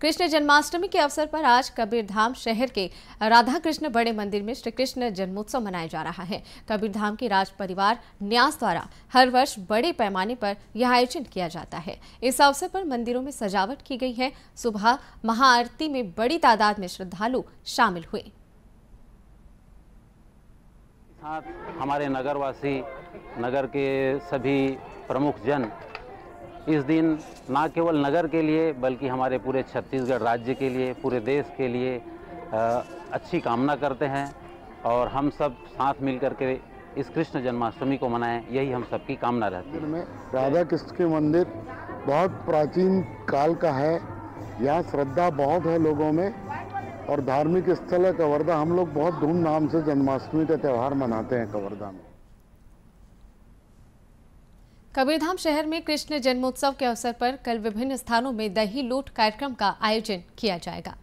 कृष्ण जन्माष्टमी के अवसर पर आज कबीरधाम शहर के राधा कृष्ण बड़े मंदिर में श्री कृष्ण जन्मोत्सव मनाया जा रहा है। कबीरधाम के राज परिवार न्यास द्वारा हर वर्ष बड़े पैमाने पर यह आयोजन किया जाता है। इस अवसर पर मंदिरों में सजावट की गई है। सुबह महाआरती में बड़ी तादाद में श्रद्धालु शामिल हुए। हमारे नगरवासी, नगर के सभी प्रमुख जन इस दिन ना केवल नगर के लिए, बल्कि हमारे पूरे छत्तीसगढ़ राज्य के लिए, पूरे देश के लिए अच्छी कामना करते हैं। और हम सब साथ मिल के इस कृष्ण जन्माष्टमी को मनाएँ, यही हम सबकी कामना रहती है। में राधा कृष्ण के मंदिर बहुत प्राचीन काल का है। यहाँ श्रद्धा बहुत है लोगों में। और धार्मिक स्थल है कवर्धा हम लोग बहुत धूमधाम से जन्माष्टमी का त्यौहार मनाते हैं कवर्धा में। कबीरधाम शहर में कृष्ण जन्मोत्सव के अवसर पर कल विभिन्न स्थानों में दही लूट कार्यक्रम का आयोजन किया जाएगा।